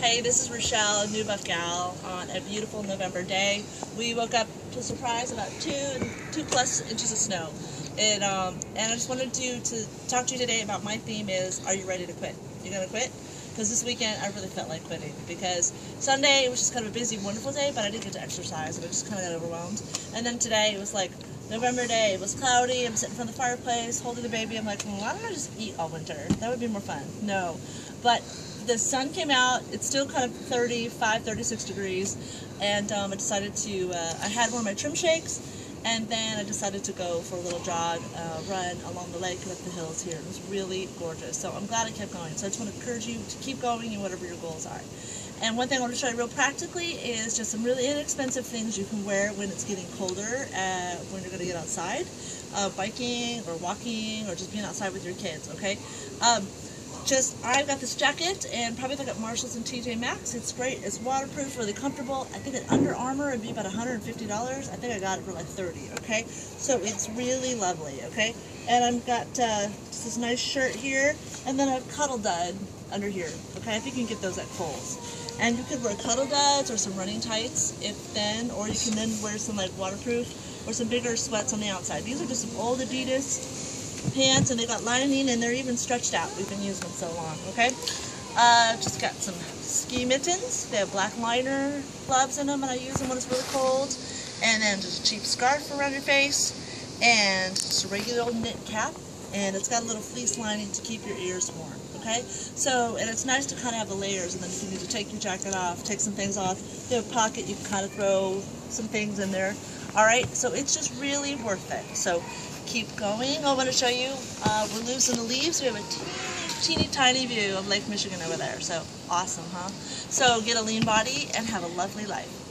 Hey, this is Rochelle, a new buff gal, on a beautiful November day. We woke up to surprise about two two plus inches of snow. And, um, and I just wanted to, to talk to you today about my theme is, are you ready to quit? You gonna quit? Because this weekend I really felt like quitting because Sunday it was just kind of a busy, wonderful day, but I didn't get to exercise and I just kind of got overwhelmed. And then today it was like November day, it was cloudy, I'm sitting in front of the fireplace holding the baby. I'm like, well, why don't I just eat all winter? That would be more fun. No. But the sun came out. It's still kind of 35, 36 degrees, and um, I decided to. Uh, I had one of my trim shakes, and then I decided to go for a little jog, uh, run along the lake and up the hills here. It was really gorgeous. So I'm glad I kept going. So I just want to encourage you to keep going and whatever your goals are. And one thing I want to show you real practically is just some really inexpensive things you can wear when it's getting colder, uh, when you're going to get outside, uh, biking or walking or just being outside with your kids, okay? Um, just I've got this jacket and probably look at Marshalls and TJ Maxx. It's great. It's waterproof, really comfortable. I think an Under Armour it'd be about $150. I think I got it for like 30. Okay, so it's really lovely. Okay, and I've got uh, this nice shirt here, and then a Cuddl Dud under here. Okay, I think you can get those at Kohl's. And you could wear Cuddl Duds or some running tights if then, or you can then wear some like waterproof or some bigger sweats on the outside. These are just some old Adidas pants and they got lining and they're even stretched out. We've been using them so long, okay? Uh, just got some ski mittens. They have black liner gloves in them and I use them when it's really cold. And then just a cheap scarf around your face and just a regular old knit cap. And it's got a little fleece lining to keep your ears warm, okay? So, and it's nice to kind of have the layers and then if you need to take your jacket off, take some things off, you have a pocket, you can kind of throw some things in there. All right, so it's just really worth it. So keep going. I want to show you, uh, we're losing the leaves. We have a teeny, teeny tiny view of Lake Michigan over there. So awesome, huh? So get a lean body and have a lovely life.